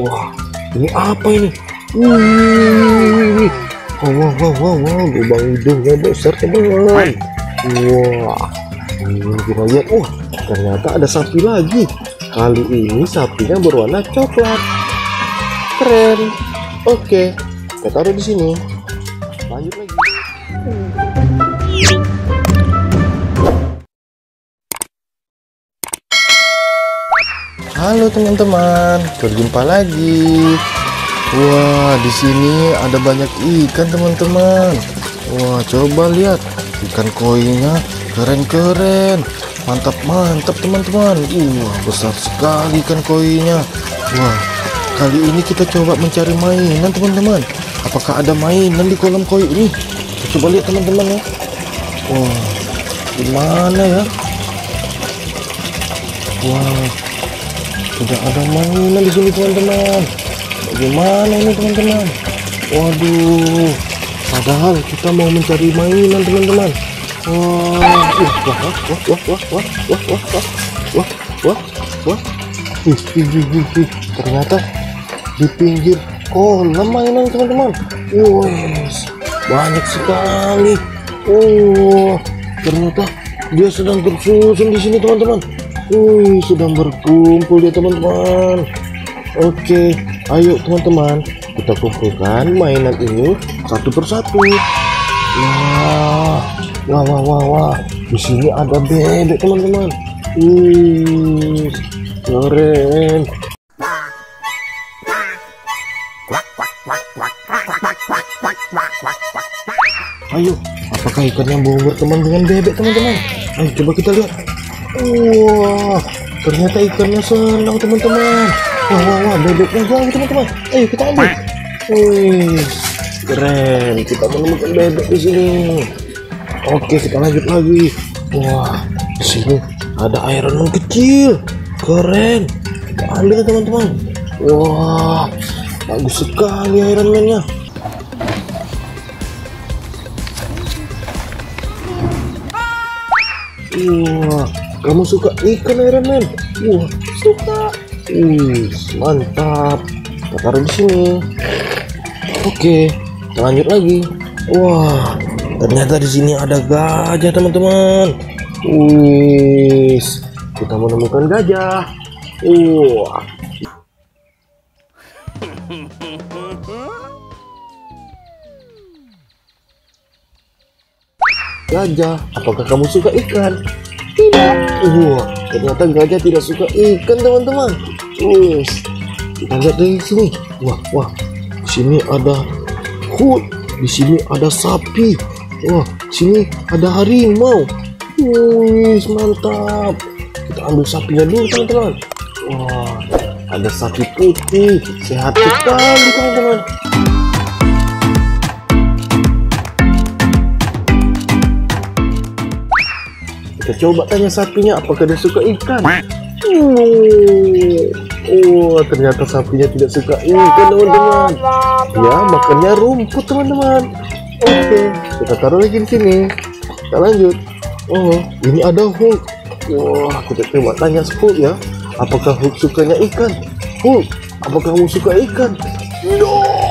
Wah, ini apa ini? Wih, wow, wow, wow, wow, wow, lubang hidungnya besar teman. Wah, ini kita lihat. Wah, ternyata ada sapi lagi. Kali ini sapinya berwarna coklat. Keren. Oke, kita taruh di sini. Lanjut lagi. Halo teman-teman, berjumpa lagi. Wah, di sini ada banyak ikan teman-teman. Wah, coba lihat ikan koinya keren-keren. Mantap-mantap teman-teman. Wah, besar sekali ikan koinya. Wah, kali ini kita coba mencari mainan teman-teman. Apakah ada mainan di kolam koi ini? Kita coba lihat teman-teman ya. Wah, gimana ya? Wah, tidak ada mainan di sini teman-teman. Bagaimana ini teman-teman? Waduh, padahal kita mau mencari mainan teman-teman. Wah, wah, wah, wah, wah, wah, wah, wah, wah, wah, wah, wah, wah. Wih, wih. Ternyata di pinggir kolam mainan teman-teman. Wih, banyak sekali. Oh, ternyata dia sedang tersusun di sini teman-teman. Wih, sedang berkumpul ya teman-teman. Oke, ayo teman-teman, kita kumpulkan mainan ini satu persatu. Wah, wah, wah, wah, wah. Di sini ada bebek teman-teman. Wih, keren. Ayo, apakah ikannya mau berteman dengan bebek teman-teman? Ayo coba kita lihat. Wah, ternyata ikannya senang teman-teman. Wah, wah, wah, bebeknya jauh teman-teman. Ayo kita ambil. Wih, keren. Kita menemukan bebek di sini. Oke, kita lanjut lagi. Wah, di sini ada Iron Man kecil. Keren. Kita ambil teman-teman. Wah, bagus sekali Iron Man-nya. Wah, kamu suka ikan Iron Man? Wah, suka. Wih, mantap. Kita taruh di sini. Oke, kita lanjut lagi. Wah, ternyata di sini ada gajah teman-teman. Wih, kita menemukan gajah. Wah. Gajah, apakah kamu suka ikan? Wah, ternyata gajah tidak suka ikan, teman-teman. Wih, kita lihat dari sini. Wah, wah. Di sini ada hut, di sini ada sapi. Wah, di sini ada harimau. Wih, mantap. Kita ambil sapinya dulu, teman-teman. Wah, ada sapi putih. Sehat sekali, teman-teman. Kita coba tanya sapinya apakah dia suka ikan. Oh, oh, ternyata sapinya tidak suka ikan, teman-teman. Dia makannya rumput, teman-teman. Oke, kita taruh lagi di sini. Kita lanjut. Oh, ini ada Hulk. Wah, kita coba tanya Hulk ya. Apakah Hulk sukanya ikan? Hulk, apakah kamu suka ikan? No.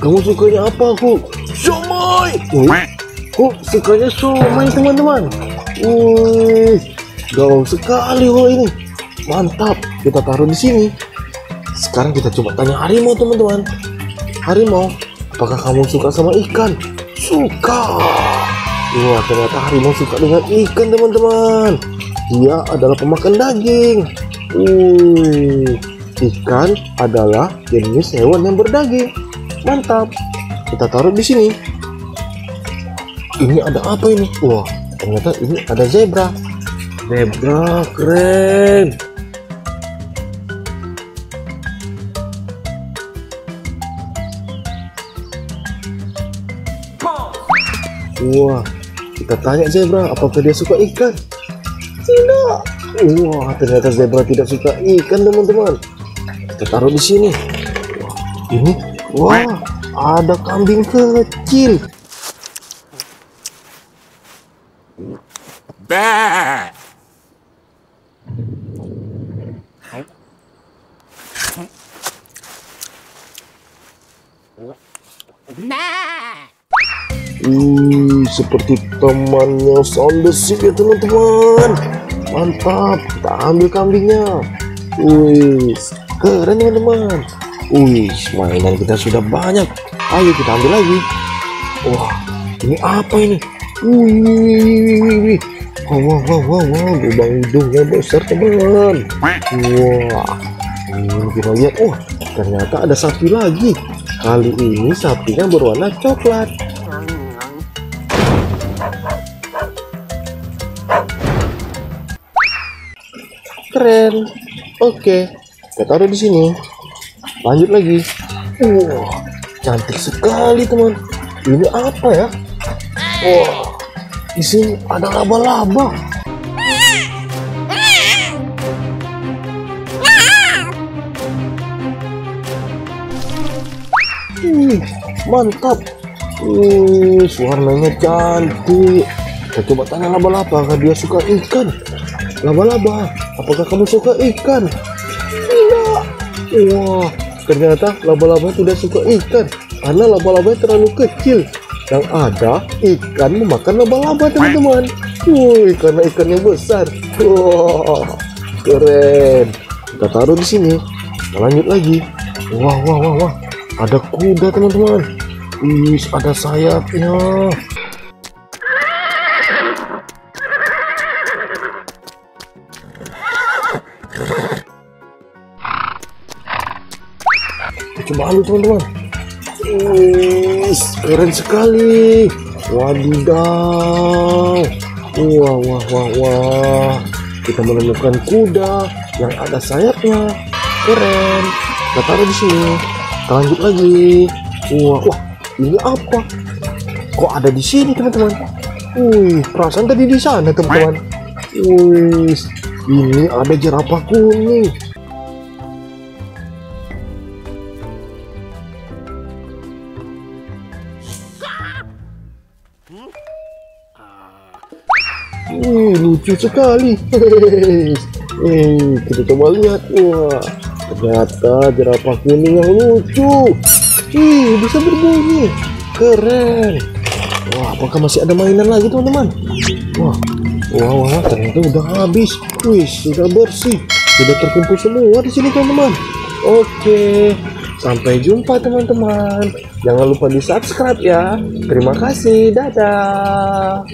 Kamu sukanya apa, Hulk? Somai! Wih, Hulk sukanya somai, teman-teman. Wih, gaul sekali Hulk ini. Mantap, kita taruh di sini. Sekarang kita coba tanya harimau, teman-teman. Harimau, apakah kamu suka sama ikan? Suka. Wah, ternyata harimau suka dengan ikan, teman-teman. Dia adalah pemakan daging. Wih, ikan adalah jenis hewan yang berdaging. Mantap. Kita taruh di sini. Ini ada apa ini? Wah, ternyata ini ada zebra. Zebra keren. Wah, kita tanya zebra apakah dia suka ikan? Tidak. Wah, ternyata zebra tidak suka ikan, teman-teman. Kita taruh di sini. Wah, ini Wah, ada kambing kecil. Wih, seperti temannya sound ya teman-teman. Mantap, kita ambil kambingnya. Wih, keren teman-teman. Wih, mainan kita sudah banyak. Ayo kita ambil lagi. Wah, ini apa ini? Wih, wah, wah, wah, wah, lubang hidungnya besar teman. Wah, ini kita lihat. Wah, ternyata ada sapi lagi. Kali ini sapinya berwarna coklat. Keren. Oke, kita taruh di sini. Lanjut lagi. Wah, cantik sekali teman. Ini apa ya? Wah, di sini ada laba-laba. Mantap. Wih, warnanya cantik. Kita coba tanya laba-laba, apakah dia suka ikan? Laba-laba, apakah kamu suka ikan? Tidak. Wah, ternyata laba-laba tidak suka ikan karena laba-laba terlalu kecil. Yang ada ikan memakan laba-laba teman-teman. Wih, karena ikannya besar. Wah, keren. Kita taruh di sini. Kita lanjut lagi. Wah, wah, wah, wah. Ada kuda teman-teman. Wih, ada sayapnya. Kita coba ambil teman-teman. Keren sekali. Wadidaw. Wah, wah, wah, wah. Kita menemukan kuda yang ada sayapnya. Keren. Kita taruh di sini. Kita lanjut lagi. Wah, wah, ini apa? Kok ada di sini teman-teman? Wih, perasaan tadi di sana teman-teman. Wih, ini ada jerapah kuning. Lucu sekali. Hehehe. Kita coba lihat. Wah, ternyata jerapah kuning yang lucu. Ih, bisa berbunyi. Keren. Wah, apakah masih ada mainan lagi, teman-teman? Wah, wah, wah, ternyata udah habis. Wih, sudah bersih. Sudah terkumpul semua di sini, teman-teman. Oke, sampai jumpa, teman-teman. Jangan lupa di subscribe ya. Terima kasih. Dadah.